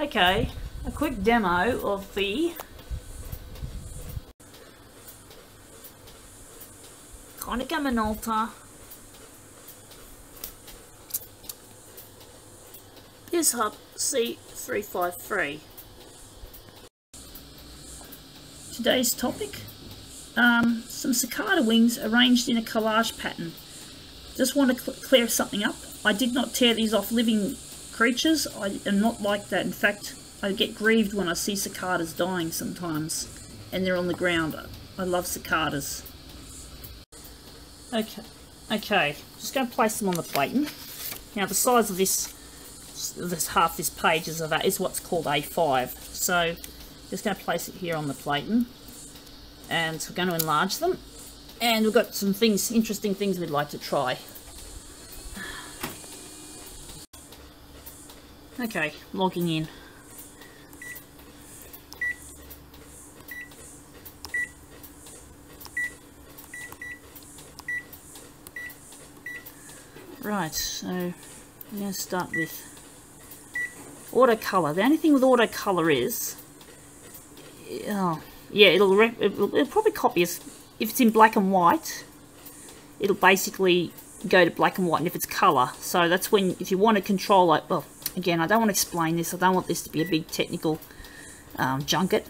Okay, a quick demo of the Konica Minolta BizHub C353. Today's topic, um, some cicada wings arranged in a collage pattern. Just want to cl clear something up. I did not tear these off living creatures. I am not like that. In fact, I get grieved when I see cicadas dying sometimes and they're on the ground. I love cicadas. Okay, okay, just going to place them on the platen. Now the size of this, this half this page is, of, is what's called A5. So just going to place it here on the platen and we're going to enlarge them and we've got some things, interesting things we'd like to try. Okay, logging in. Right, so I'm going to start with autocolor. The only thing with autocolor is, oh, yeah, it'll, it'll, it'll probably copy us. If it's in black and white, it'll basically go to black and white, and if it's color. So that's when, if you want to control, like, well, again, I don't want to explain this. I don't want this to be a big technical um, junket.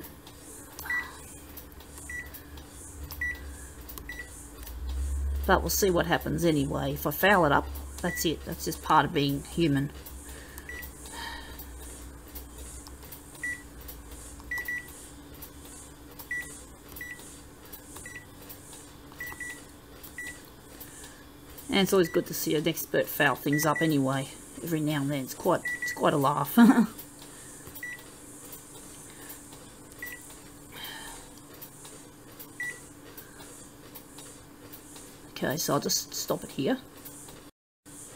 But we'll see what happens anyway. If I foul it up, that's it. That's just part of being human. And it's always good to see an expert foul things up anyway. Every now and then. It's quite it's quite a laugh. okay, so I'll just stop it here.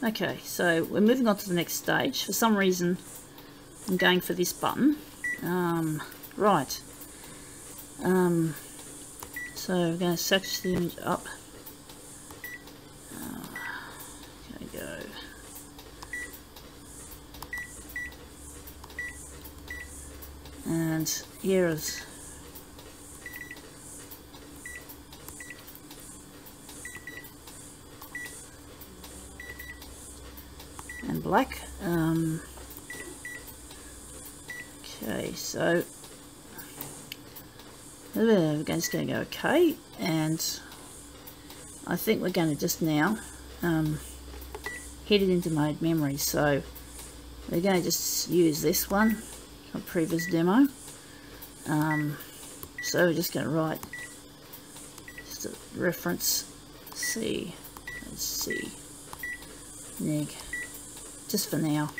Okay, so we're moving on to the next stage. For some reason, I'm going for this button. Um, right. Um, so we're going to search the image up. And is and black um, okay so we're just going to go okay and I think we're going to just now um, hit it into mode memory. So we're going to just use this one a previous demo. Um, so we're just going to write just a reference C, let's see, neg, just for now.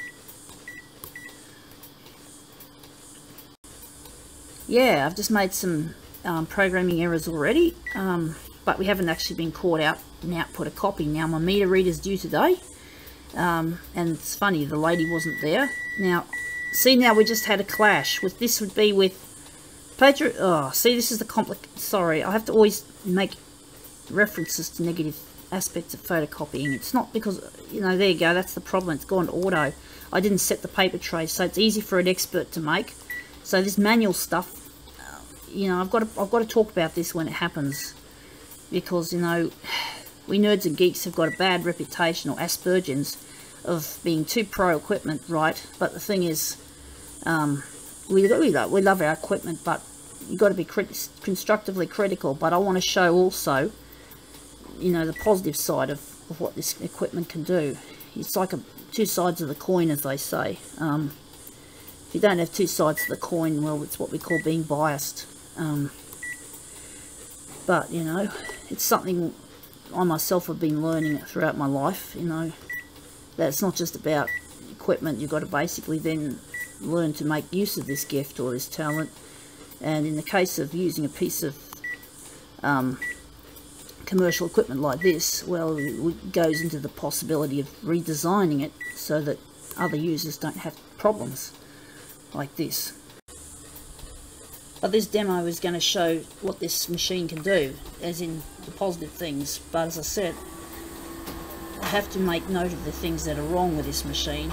Yeah, I've just made some um, programming errors already, um, but we haven't actually been caught out and output a copy. Now my meter reader's due today, um, and it's funny, the lady wasn't there. Now, See now we just had a clash. With this would be with Pedro. Oh, see this is the complex. Sorry, I have to always make references to negative aspects of photocopying. It's not because you know. There you go. That's the problem. It's gone to auto. I didn't set the paper tray, so it's easy for an expert to make. So this manual stuff, uh, you know, I've got to, I've got to talk about this when it happens, because you know, we nerds and geeks have got a bad reputation, or Aspergians, of being too pro equipment, right? But the thing is, um, we, we, love, we love our equipment, but you've got to be crit constructively critical. But I want to show also, you know, the positive side of, of what this equipment can do. It's like a, two sides of the coin, as they say. Um, if you don't have two sides of the coin, well, it's what we call being biased. Um, but, you know, it's something I myself have been learning throughout my life, you know, that it's not just about equipment, you've got to basically then learn to make use of this gift or this talent. And in the case of using a piece of um, commercial equipment like this, well, it goes into the possibility of redesigning it so that other users don't have problems like this. But this demo is going to show what this machine can do, as in the positive things. But as I said, I have to make note of the things that are wrong with this machine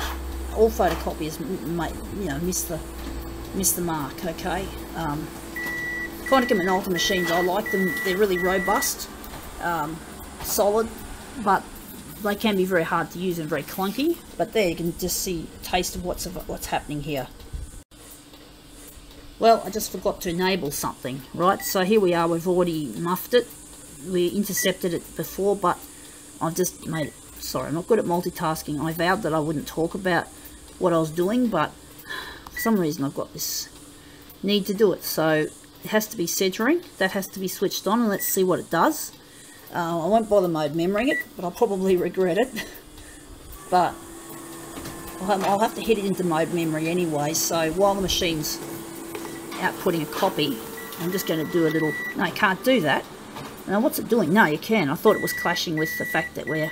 all photocopiers might you know miss the miss the mark. Okay, um, Konica Minolta machines I like them. They're really robust, um, solid, but they can be very hard to use and very clunky. But there you can just see taste of what's of what's happening here. Well, I just forgot to enable something, right? So here we are, we've already muffed it. We intercepted it before, but I've just made it, sorry, I'm not good at multitasking. I vowed that I wouldn't talk about what I was doing, but for some reason I've got this need to do it. So it has to be centering, that has to be switched on, and let's see what it does. Uh, I won't bother mode memorying it, but I'll probably regret it. but I'll have to hit it into mode memory anyway, so while the machine's outputting a copy. I'm just going to do a little... No, I can't do that. Now, what's it doing? No, you can. I thought it was clashing with the fact that we're...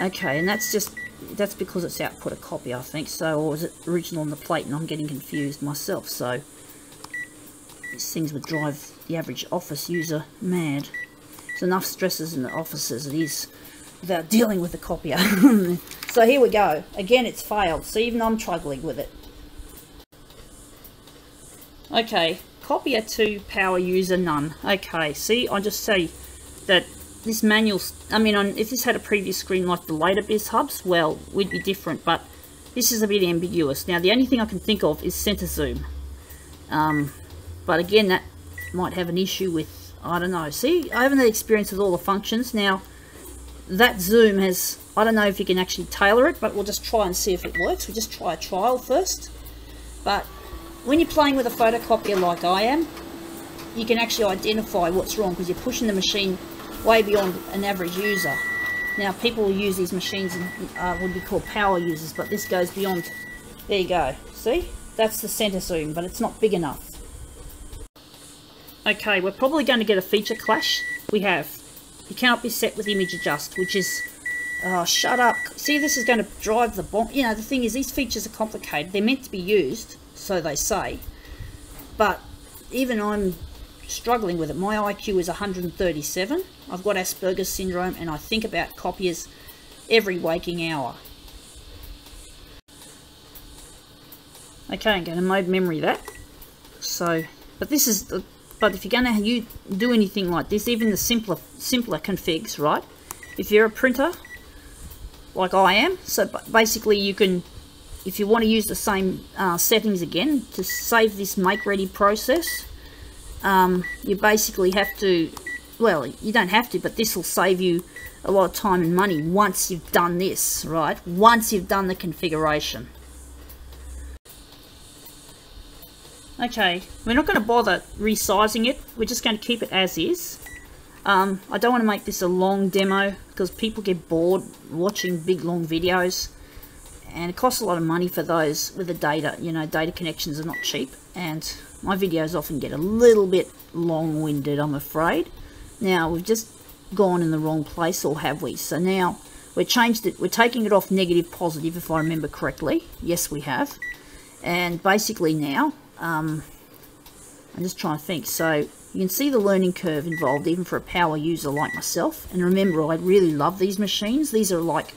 Okay, and that's just... That's because it's output a copy, I think. So, or was it original on the plate and I'm getting confused myself. So, these things would drive the average office user mad. There's enough stresses in the office as it is without dealing with the copier. so here we go. Again, it's failed. So even I'm struggling with it. Okay, copier to power user none. Okay, see, I just say that this manual, I mean, on, if this had a previous screen like the later BizHubs, well, we'd be different, but this is a bit ambiguous. Now, the only thing I can think of is center zoom. Um, but again, that might have an issue with, I don't know. See, I haven't had experience with all the functions. Now, that zoom has, I don't know if you can actually tailor it, but we'll just try and see if it works. We'll just try a trial first. But when you're playing with a photocopier like I am, you can actually identify what's wrong because you're pushing the machine way beyond an average user. Now people use these machines and uh, would be called power users, but this goes beyond. There you go. See? That's the center zoom, but it's not big enough. Okay, we're probably going to get a feature clash. We have. You cannot be set with image adjust, which is... Oh, shut up. See, this is going to drive the bomb. You know, the thing is, these features are complicated. They're meant to be used so they say. But even I'm struggling with it. My IQ is 137. I've got Asperger's syndrome and I think about copiers every waking hour. Okay, I'm going to mode memory that. So, but this is, but if you're going to you do anything like this, even the simpler simpler configs, right? If you're a printer, like I am, so basically you can if you want to use the same uh, settings again to save this make ready process um, you basically have to well you don't have to but this will save you a lot of time and money once you've done this right? Once you've done the configuration. Okay we're not going to bother resizing it. We're just going to keep it as is. Um, I don't want to make this a long demo because people get bored watching big long videos. And it costs a lot of money for those with the data. You know, data connections are not cheap, and my videos often get a little bit long-winded, I'm afraid. Now, we've just gone in the wrong place, or have we? So now, we changed it, we're taking it off negative positive, if I remember correctly. Yes, we have. And basically now, um, I'm just trying to think. So, you can see the learning curve involved, even for a power user like myself. And remember, I really love these machines. These are like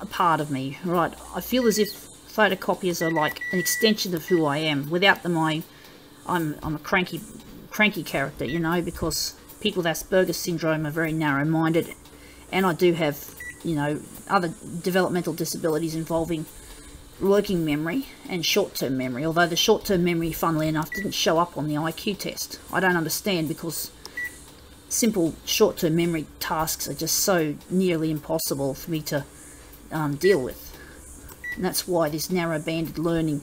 a part of me, right? I feel as if photocopiers are like an extension of who I am. Without them, I, I'm, I'm a cranky, cranky character, you know, because people with Asperger's syndrome are very narrow-minded, and I do have, you know, other developmental disabilities involving working memory and short-term memory, although the short-term memory, funnily enough, didn't show up on the IQ test. I don't understand because simple short-term memory tasks are just so nearly impossible for me to um, deal with. And that's why this narrow-banded learning,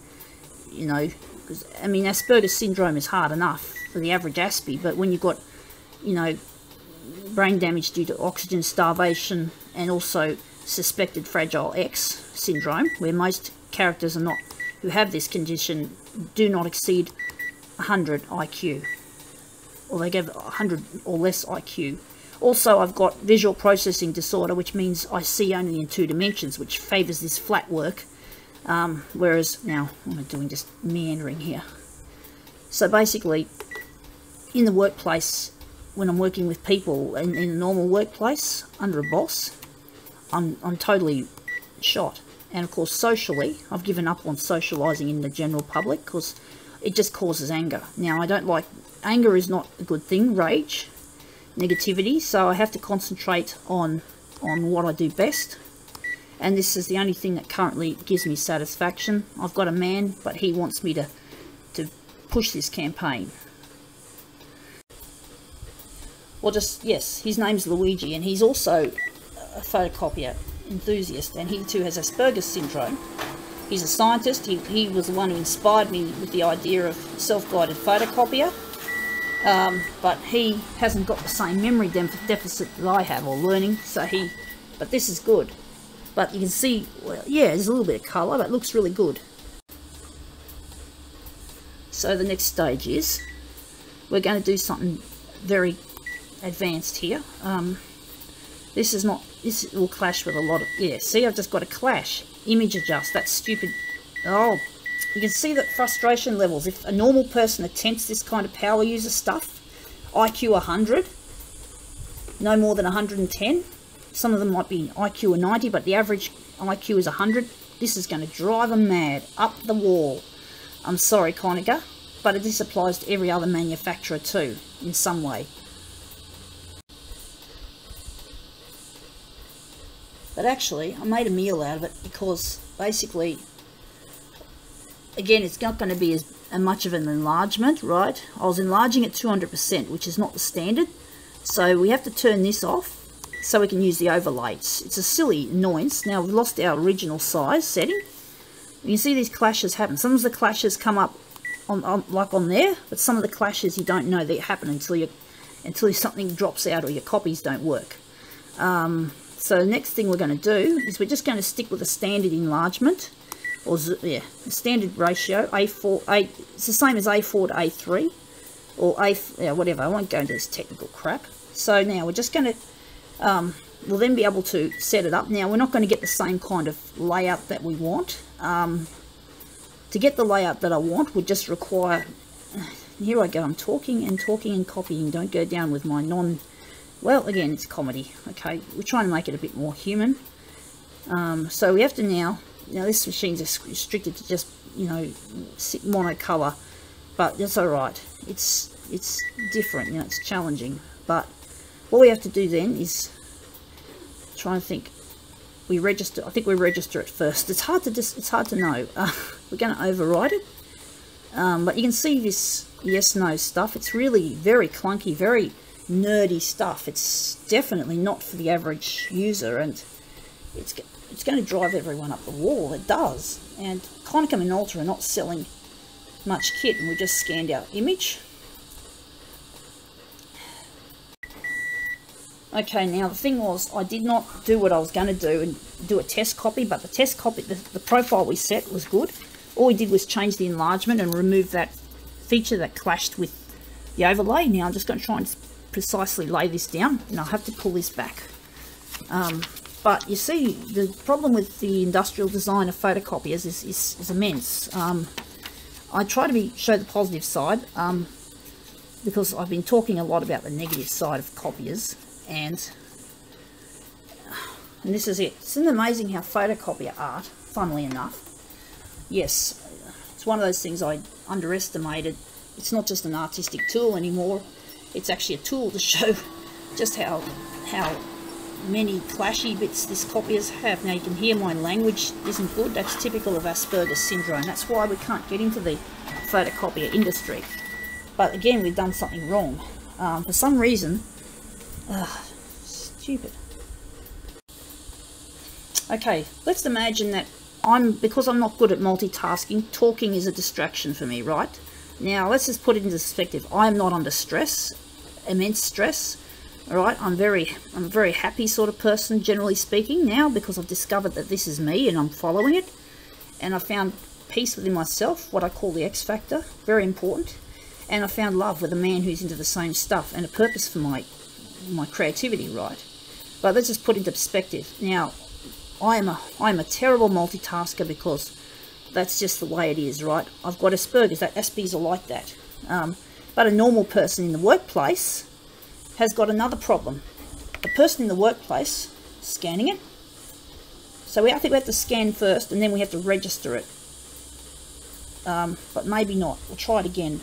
you know, because, I mean, Asperger's syndrome is hard enough for the average Aspie, but when you've got, you know, brain damage due to oxygen starvation and also suspected Fragile X syndrome, where most characters are not, who have this condition, do not exceed 100 IQ, or they give 100 or less IQ, also, I've got visual processing disorder, which means I see only in two dimensions, which favours this flat work. Um, whereas, now, what am I doing? Just meandering here. So basically, in the workplace, when I'm working with people in, in a normal workplace, under a boss, I'm, I'm totally shot. And of course, socially, I've given up on socializing in the general public because it just causes anger. Now, I don't like anger is not a good thing, rage, negativity, so I have to concentrate on on what I do best. And this is the only thing that currently gives me satisfaction. I've got a man, but he wants me to to push this campaign. Well, just yes, his name's Luigi, and he's also a photocopier enthusiast, and he too has Asperger's syndrome. He's a scientist. He, he was the one who inspired me with the idea of self-guided photocopier. Um, but he hasn't got the same memory deficit that I have or learning, so he, but this is good. But you can see, well, yeah, there's a little bit of colour, but it looks really good. So the next stage is, we're going to do something very advanced here. Um, this is not, this will clash with a lot of, yeah, see, I've just got a clash. Image adjust, that's stupid. Oh, you can see that frustration levels. If a normal person attempts this kind of power user stuff, IQ 100, no more than 110. Some of them might be IQ of 90, but the average IQ is 100. This is going to drive them mad, up the wall. I'm sorry, Konica, but this applies to every other manufacturer too, in some way. But actually, I made a meal out of it because basically again, it's not going to be as, much of an enlargement, right? I was enlarging at 200%, which is not the standard. So we have to turn this off so we can use the overlay. It's, a silly annoyance. Now we've lost our original size setting. You see these clashes happen. Some of the clashes come up on, on, like on there, but some of the clashes you don't know they happen until you until something drops out or your copies don't work. Um, so the next thing we're going to do is we're just going to stick with a standard enlargement or yeah, standard ratio, A4, A, it's the same as A4 to A3, or A, yeah, whatever, I won't go into this technical crap. So now we're just going to, um, we'll then be able to set it up. Now we're not going to get the same kind of layout that we want. Um, to get the layout that I want would just require, here I go, I'm talking and talking and copying, don't go down with my non, well again it's comedy, okay, we're trying to make it a bit more human. Um, so we have to now now this machine's restricted to just, you know, monocolor, but that's alright. It's, it's different, you know, it's challenging. But what we have to do then is try and think. We register, I think we register it first. It's hard to just, it's hard to know. Uh, we're going to override it. Um, but you can see this yes-no stuff. It's really very clunky, very nerdy stuff. It's definitely not for the average user and it's it's going to drive everyone up the wall. It does. And Konica Minolta are not selling much kit, and we just scanned our image. Okay, now the thing was, I did not do what I was going to do and do a test copy, but the test copy, the, the profile we set was good. All we did was change the enlargement and remove that feature that clashed with the overlay. Now I'm just going to try and precisely lay this down, and I'll have to pull this back. Um, but you see, the problem with the industrial design of photocopiers is, is, is immense. Um, I try to be show the positive side um, because I've been talking a lot about the negative side of copiers and and this is it. Isn't it amazing how photocopier art, funnily enough, yes, it's one of those things I underestimated. It's not just an artistic tool anymore. It's actually a tool to show just how how many clashy bits this copiers have. Now you can hear my language isn't good. That's typical of Asperger's syndrome. That's why we can't get into the photocopier industry. But again, we've done something wrong. Um, for some reason, uh, stupid. Okay, let's imagine that I'm, because I'm not good at multitasking, talking is a distraction for me, right? Now, let's just put it into perspective. I am not under stress, immense stress. All right, I'm very, I'm a very happy sort of person, generally speaking, now because I've discovered that this is me and I'm following it, and I found peace within myself, what I call the X factor, very important, and I found love with a man who's into the same stuff and a purpose for my, my creativity, right? But let's just put into perspective. Now, I am a, I am a terrible multitasker because that's just the way it is, right? I've got Asperger's. That Aspies are like that. Um, but a normal person in the workplace has got another problem. The person in the workplace, scanning it, So we, I think we have to scan first and then we have to register it. Um, but maybe not. We'll try it again.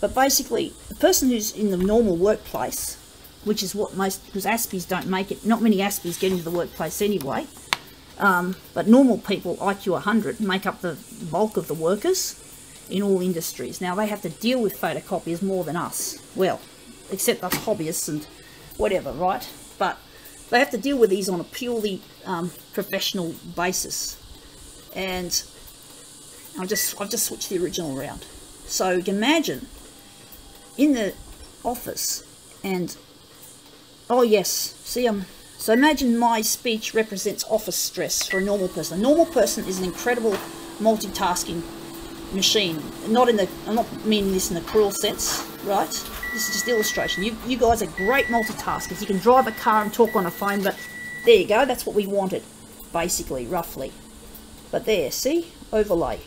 But basically, the person who's in the normal workplace, which is what most, because Aspies don't make it, not many Aspies get into the workplace anyway, um, but normal people, IQ 100, make up the bulk of the workers in all industries. Now, they have to deal with photocopiers more than us. Well, except us hobbyists and whatever, right? But they have to deal with these on a purely um, professional basis. And I've just, I've just switched the original around. So imagine in the office and, oh yes, see, um, so imagine my speech represents office stress for a normal person. A normal person is an incredible multitasking machine. Not in the, I'm not meaning this in a cruel sense, right? This is just illustration. You, you guys are great multitaskers. You can drive a car and talk on a phone, but there you go. That's what we wanted, basically, roughly. But there, see? Overlay.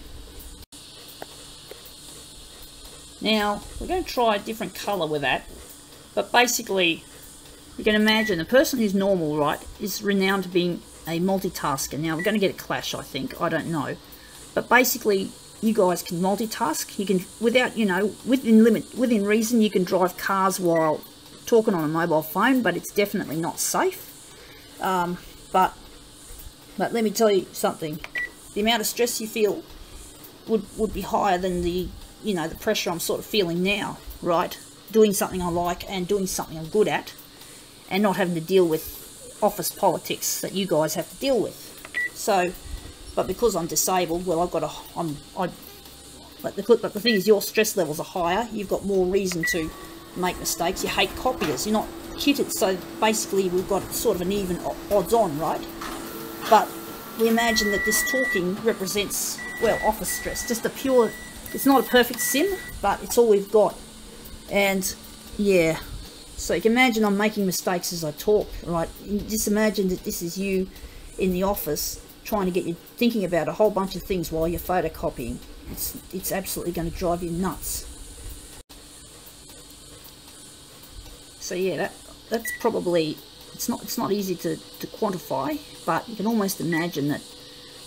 Now, we're going to try a different colour with that. But basically, you can imagine a person who's normal, right, is renowned to being a multitasker. Now, we're going to get a clash, I think. I don't know. But basically, you guys can multitask. You can, without, you know, within limit, within reason, you can drive cars while talking on a mobile phone, but it's definitely not safe. Um, but, but let me tell you something. The amount of stress you feel would, would be higher than the, you know, the pressure I'm sort of feeling now, right? Doing something I like and doing something I'm good at and not having to deal with office politics that you guys have to deal with. So, but because I'm disabled, well, I've got a, I'm, I, but the, but the thing is, your stress levels are higher. You've got more reason to make mistakes. You hate copiers. You're not kitted. So basically, we've got sort of an even odds on, right? But we imagine that this talking represents, well, office stress. Just a pure, it's not a perfect sim, but it's all we've got. And yeah, so you can imagine I'm making mistakes as I talk, right? Just imagine that this is you in the office trying to get you thinking about a whole bunch of things while you're photocopying. It's, it's absolutely going to drive you nuts. So yeah, that, that's probably, it's not, it's not easy to, to quantify, but you can almost imagine that,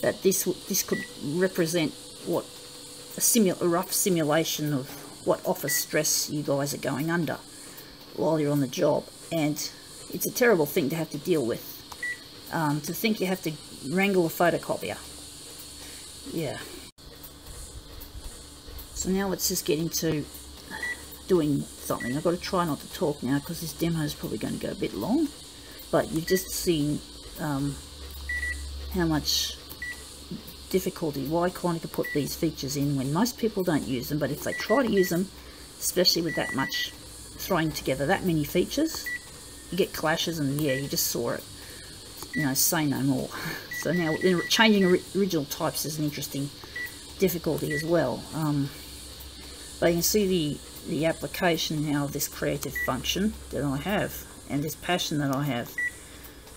that this, this could represent what a, simu a rough simulation of what office stress you guys are going under while you're on the job. And it's a terrible thing to have to deal with. Um, to think you have to wrangle a photocopier. Yeah. So now let's just get into doing something. I've got to try not to talk now because this demo is probably going to go a bit long. But you've just seen um, how much difficulty, why Konica put these features in when most people don't use them. But if they try to use them, especially with that much throwing together that many features, you get clashes and yeah, you just saw it you know, say no more. So now changing original types is an interesting difficulty as well. Um, but you can see the, the application now of this creative function that I have and this passion that I have,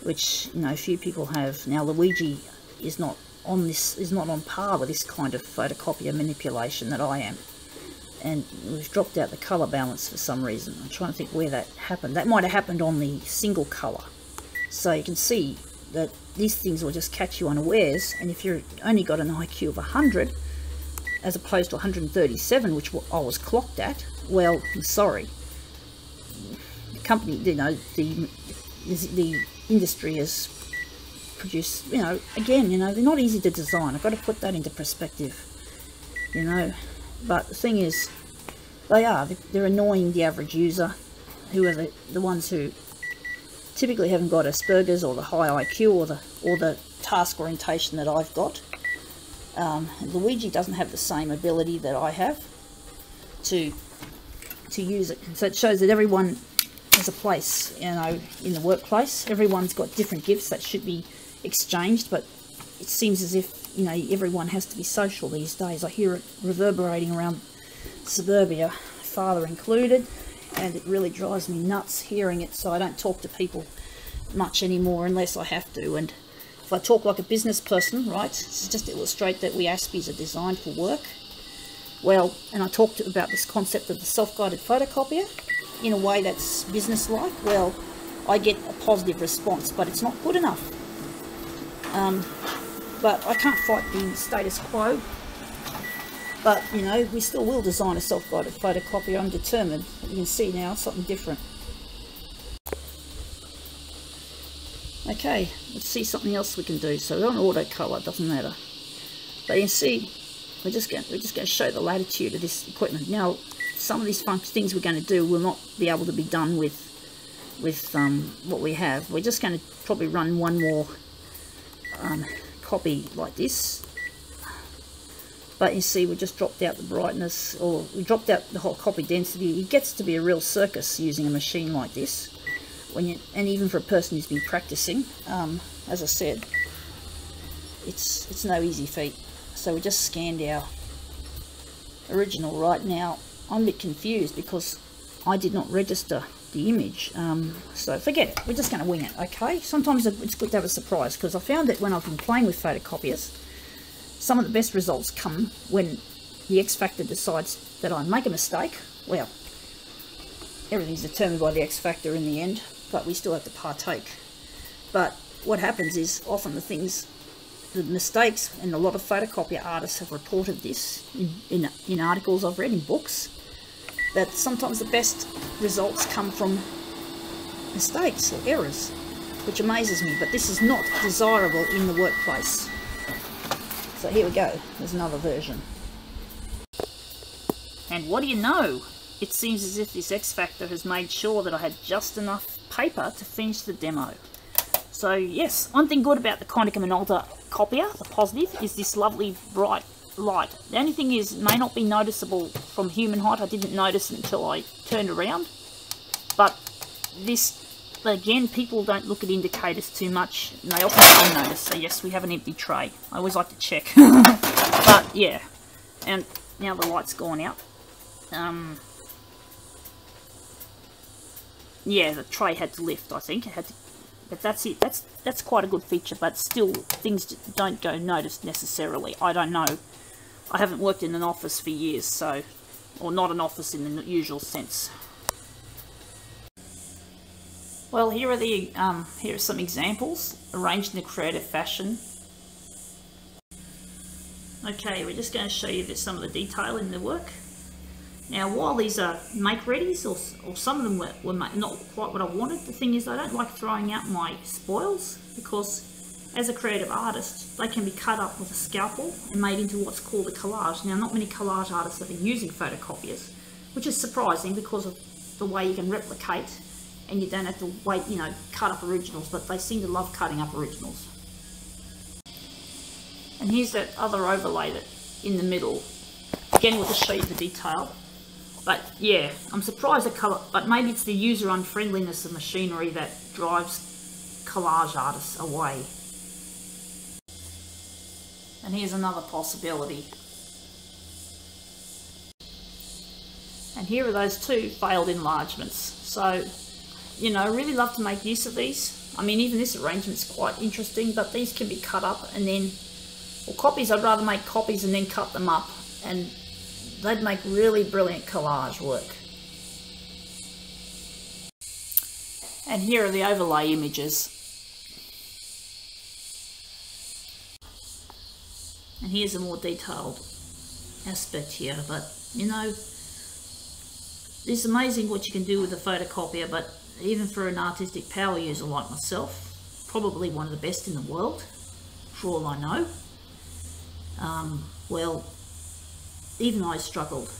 which, you know, few people have. Now Luigi is not on this, is not on par with this kind of photocopier manipulation that I am. And we've dropped out the colour balance for some reason. I'm trying to think where that happened. That might have happened on the single colour so you can see that these things will just catch you unawares. And if you've only got an IQ of 100, as opposed to 137, which I was clocked at, well, I'm sorry. The company, you know, the, the industry has produced, you know, again, you know, they're not easy to design. I've got to put that into perspective, you know. But the thing is, they are. They're annoying the average user, who are the, the ones who typically haven't got Asperger's or the high IQ or the or the task orientation that I've got. Um, Luigi doesn't have the same ability that I have to to use it. So it shows that everyone has a place, you know, in the workplace. Everyone's got different gifts that should be exchanged, but it seems as if, you know, everyone has to be social these days. I hear it reverberating around suburbia, father included and it really drives me nuts hearing it so I don't talk to people much anymore unless I have to and if I talk like a business person right it's just illustrate that we Aspies are designed for work. Well and I talked about this concept of the self-guided photocopier in a way that's business-like. Well I get a positive response but it's not good enough. Um, but I can't fight the status quo. But, you know, we still will design a self-guided photocopier. I'm determined. You can see now something different. Okay, let's see something else we can do. So we're on auto color, doesn't matter. But you can see, we're just going we're just going to show the latitude of this equipment. Now, some of these things we're going to do will not be able to be done with with um, what we have. We're just going to probably run one more um, copy like this. But you see, we just dropped out the brightness, or we dropped out the whole copy density. It gets to be a real circus using a machine like this when you, and even for a person who's been practicing, um, as I said, it's it's no easy feat. So we just scanned our original right now. I'm a bit confused because I did not register the image. Um, so forget it. We're just going to wing it, okay? Sometimes it's good to have a surprise because I found that when I've been playing with photocopiers, some of the best results come when the X Factor decides that I make a mistake. Well, everything's determined by the X Factor in the end but we still have to partake. But what happens is often the things, the mistakes, and a lot of photocopier artists have reported this in, in, in articles I've read in books, that sometimes the best results come from mistakes or errors, which amazes me, but this is not desirable in the workplace. So here we go, there's another version. And what do you know? It seems as if this X Factor has made sure that I had just enough paper to finish the demo. So yes, one thing good about the Konica Minolta copier, the positive, is this lovely bright light. The only thing is, it may not be noticeable from human height. I didn't notice it until I turned around. But this, again, people don't look at indicators too much, and they often don't notice. So yes, we have an empty tray. I always like to check. but yeah, and now the light's gone out. Um, yeah, the tray had to lift, I think. It had to, but that's it. That's that's quite a good feature, but still, things don't go noticed necessarily. I don't know. I haven't worked in an office for years, so... Or not an office in the usual sense. Well, here are the um, here are some examples arranged in a creative fashion. Okay, we're just going to show you some of the detail in the work. Now, while these are make-readies, or, or some of them were, were not quite what I wanted, the thing is I don't like throwing out my spoils because as a creative artist, they can be cut up with a scalpel and made into what's called a collage. Now, not many collage artists have been using photocopiers, which is surprising because of the way you can replicate and you don't have to wait, you know, cut up originals, but they seem to love cutting up originals. And here's that other overlay that in the middle. Again, just show you the detail. But yeah, I'm surprised at colour, but maybe it's the user unfriendliness of machinery that drives collage artists away. And here's another possibility. And here are those two failed enlargements. So, you know, I really love to make use of these. I mean, even this arrangement's quite interesting, but these can be cut up and then, or copies, I'd rather make copies and then cut them up and they'd make really brilliant collage work. And here are the overlay images. And here's a more detailed aspect here, but you know, it's amazing what you can do with a photocopier, but even for an artistic power user like myself, probably one of the best in the world, for all I know. Um, well, even I struggled.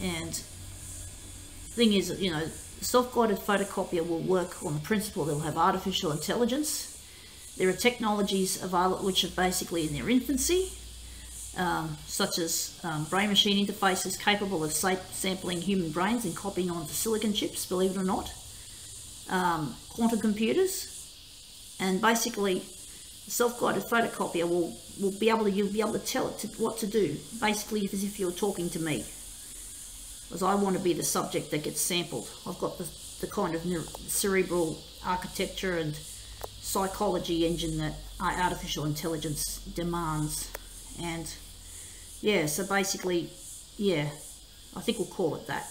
And the thing is, you know, self-guided photocopier will work on the principle they'll have artificial intelligence. There are technologies available which are basically in their infancy, um, such as um, brain-machine interfaces capable of sampling human brains and copying onto silicon chips, believe it or not. Um, quantum computers, and basically self-guided photocopier will, will be able to you'll be able to tell it to, what to do basically as if you're talking to me because I want to be the subject that gets sampled I've got the, the kind of cerebral architecture and psychology engine that uh, artificial intelligence demands. And yeah so basically yeah I think we'll call it that